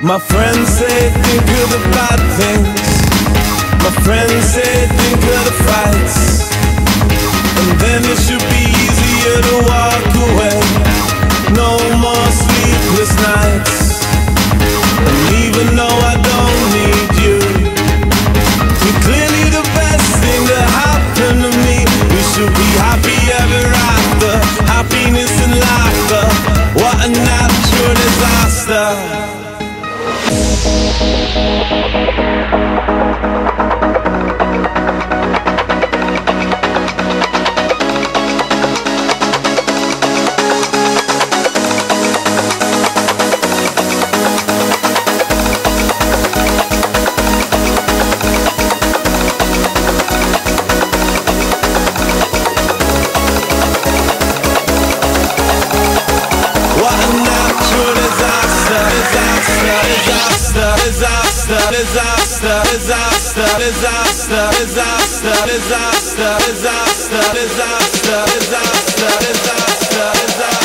My friends say think of the bad things. My friends say think of the fights. And then it should be easier to walk away. No more sleepless nights. And even though I Thank you. Disaster, disaster, disaster, disaster, disaster, disaster, disaster, disaster, disaster, disaster.